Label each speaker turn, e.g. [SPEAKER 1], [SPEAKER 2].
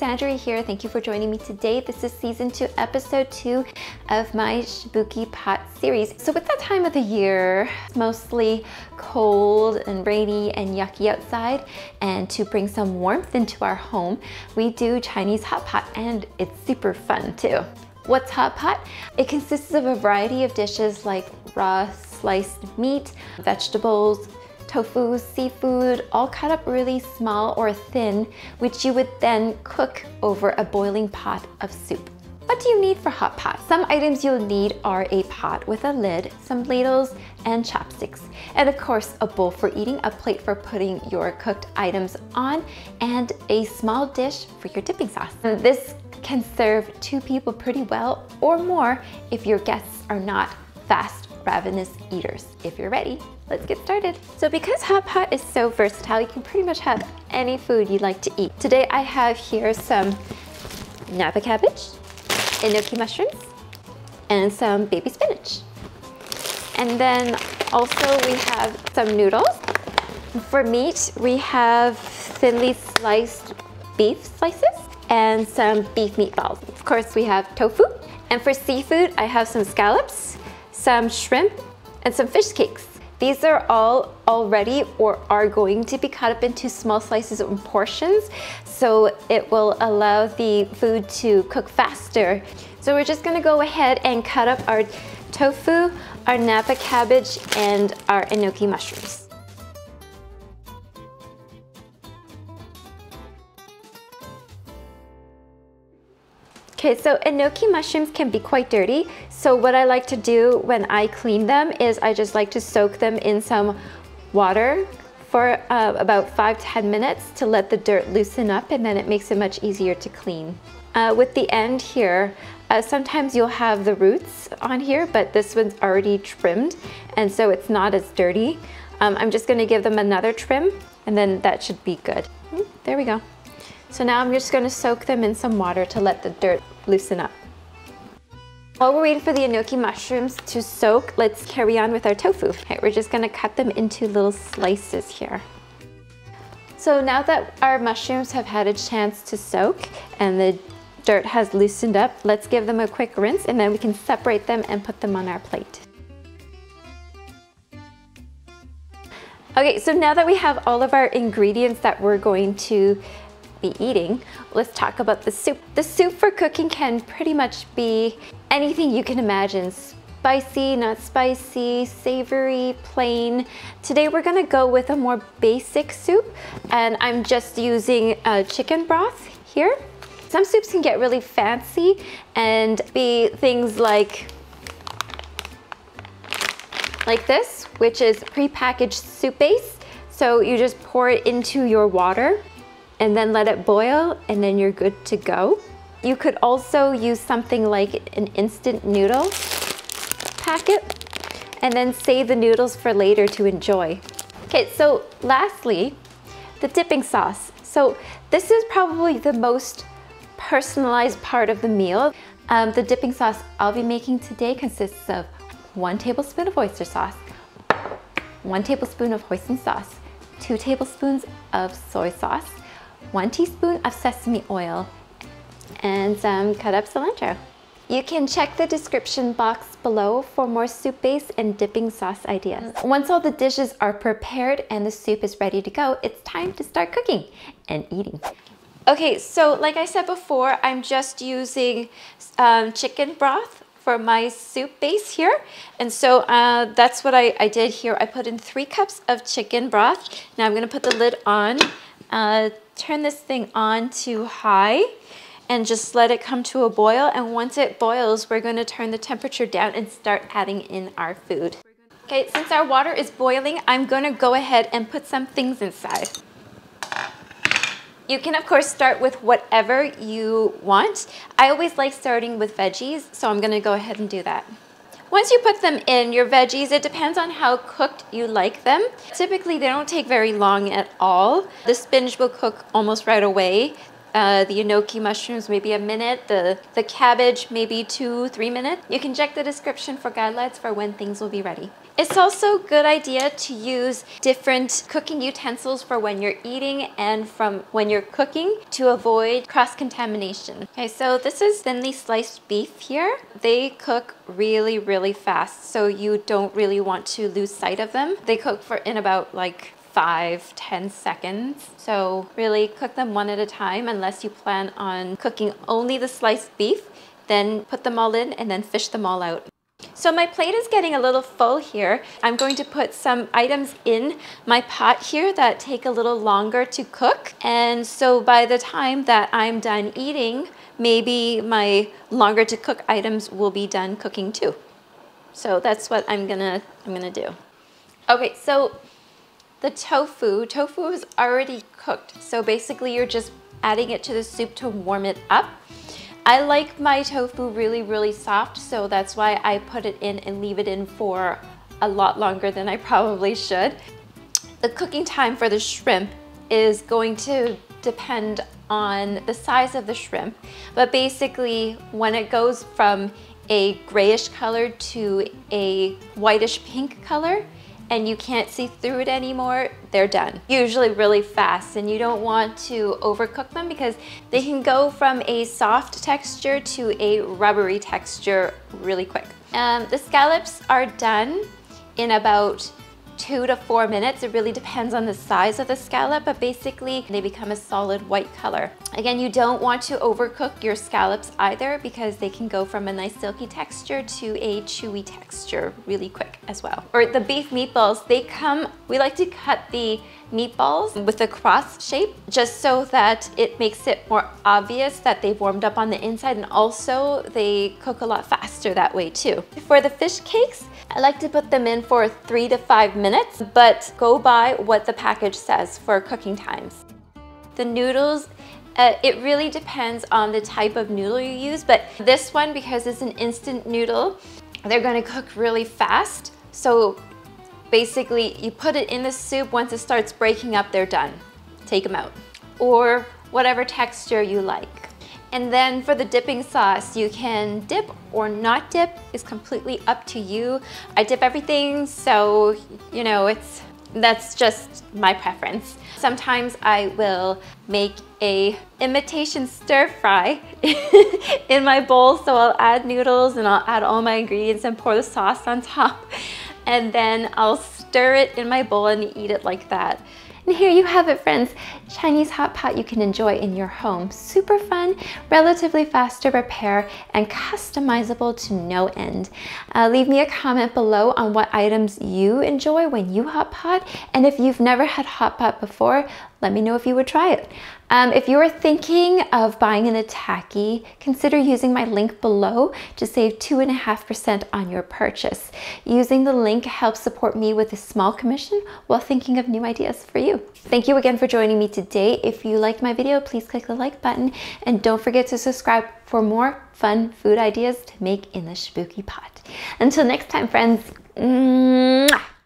[SPEAKER 1] Andrea here. Thank you for joining me today. This is season two, episode two of my Shabuki pot series. So with that time of the year, it's mostly cold and rainy and yucky outside, and to bring some warmth into our home, we do Chinese hot pot and it's super fun too. What's hot pot? It consists of a variety of dishes like raw sliced meat, vegetables, tofu, seafood, all cut up really small or thin, which you would then cook over a boiling pot of soup. What do you need for hot pot? Some items you'll need are a pot with a lid, some ladles, and chopsticks. And of course, a bowl for eating, a plate for putting your cooked items on, and a small dish for your dipping sauce. This can serve two people pretty well or more if your guests are not fast ravenous eaters. If you're ready, let's get started. So because hot pot is so versatile, you can pretty much have any food you'd like to eat. Today I have here some napa cabbage, enoki mushrooms, and some baby spinach. And then also we have some noodles. For meat, we have thinly sliced beef slices and some beef meatballs. Of course, we have tofu. And for seafood, I have some scallops, some shrimp, and some fish cakes. These are all already or are going to be cut up into small slices and portions, so it will allow the food to cook faster. So we're just gonna go ahead and cut up our tofu, our napa cabbage, and our enoki mushrooms. Okay, so enoki mushrooms can be quite dirty. So what I like to do when I clean them is I just like to soak them in some water for uh, about five to 10 minutes to let the dirt loosen up and then it makes it much easier to clean. Uh, with the end here, uh, sometimes you'll have the roots on here, but this one's already trimmed and so it's not as dirty. Um, I'm just gonna give them another trim and then that should be good. Hmm, there we go. So now I'm just gonna soak them in some water to let the dirt loosen up. While we're waiting for the enoki mushrooms to soak, let's carry on with our tofu. Okay, we're just gonna cut them into little slices here. So now that our mushrooms have had a chance to soak and the dirt has loosened up, let's give them a quick rinse and then we can separate them and put them on our plate. Okay, so now that we have all of our ingredients that we're going to be eating, let's talk about the soup. The soup for cooking can pretty much be anything you can imagine. Spicy, not spicy, savory, plain. Today we're gonna go with a more basic soup and I'm just using a chicken broth here. Some soups can get really fancy and be things like like this, which is prepackaged soup base. So you just pour it into your water and then let it boil and then you're good to go. You could also use something like an instant noodle packet and then save the noodles for later to enjoy. Okay, so lastly, the dipping sauce. So this is probably the most personalized part of the meal. Um, the dipping sauce I'll be making today consists of one tablespoon of oyster sauce, one tablespoon of hoisin sauce, two tablespoons of soy sauce, one teaspoon of sesame oil, and some cut up cilantro. You can check the description box below for more soup base and dipping sauce ideas. Once all the dishes are prepared and the soup is ready to go, it's time to start cooking and eating. Okay, so like I said before, I'm just using um, chicken broth for my soup base here. And so uh, that's what I, I, did here. I put in three cups of chicken broth. Now I'm gonna put the lid on. Uh, turn this thing on to high and just let it come to a boil. And once it boils, we're gonna turn the temperature down and start adding in our food. Okay, since our water is boiling, I'm gonna go ahead and put some things inside. You can of course start with whatever you want. I always like starting with veggies, so I'm gonna go ahead and do that. Once you put them in, your veggies, it depends on how cooked you like them. Typically, they don't take very long at all. The spinach will cook almost right away. Uh, the enoki mushrooms, maybe a minute. The, the cabbage, maybe two, three minutes. You can check the description for guidelines for when things will be ready. It's also a good idea to use different cooking utensils for when you're eating and from when you're cooking to avoid cross-contamination. Okay, so this is thinly sliced beef here. They cook really, really fast, so you don't really want to lose sight of them. They cook for in about like five, ten seconds. So really cook them one at a time unless you plan on cooking only the sliced beef, then put them all in and then fish them all out. So my plate is getting a little full here. I'm going to put some items in my pot here that take a little longer to cook. And so by the time that I'm done eating, maybe my longer to cook items will be done cooking too. So that's what I'm gonna, I'm gonna do. Okay, so the tofu, tofu is already cooked. So basically you're just adding it to the soup to warm it up. I like my tofu really, really soft, so that's why I put it in and leave it in for a lot longer than I probably should. The cooking time for the shrimp is going to depend on the size of the shrimp, but basically when it goes from a grayish color to a whitish pink color, and you can't see through it anymore, they're done. Usually really fast and you don't want to overcook them because they can go from a soft texture to a rubbery texture really quick. Um, the scallops are done in about two to four minutes. It really depends on the size of the scallop, but basically they become a solid white color. Again, you don't want to overcook your scallops either because they can go from a nice silky texture to a chewy texture really quick as well. Or the beef meatballs, they come, we like to cut the meatballs with a cross shape just so that it makes it more obvious that they've warmed up on the inside and also they cook a lot faster that way too. For the fish cakes, I like to put them in for three to five minutes, but go by what the package says for cooking times. The noodles, uh, it really depends on the type of noodle you use, but this one, because it's an instant noodle, they're gonna cook really fast. So basically you put it in the soup, once it starts breaking up, they're done. Take them out. Or whatever texture you like. And then for the dipping sauce, you can dip or not dip, is completely up to you. I dip everything, so you know, it's that's just my preference. Sometimes I will make a imitation stir fry in my bowl, so I'll add noodles and I'll add all my ingredients and pour the sauce on top and then I'll stir it in my bowl and eat it like that. And here you have it friends, Chinese hot pot you can enjoy in your home. Super fun, relatively fast to prepare, and customizable to no end. Uh, leave me a comment below on what items you enjoy when you hot pot, and if you've never had hot pot before, let me know if you would try it. Um, if you are thinking of buying an Itaki, consider using my link below to save 2.5% on your purchase. Using the link helps support me with a small commission while thinking of new ideas for you. Thank you again for joining me today. If you liked my video, please click the like button and don't forget to subscribe for more fun food ideas to make in the Shabuki pot. Until next time, friends. Mwah!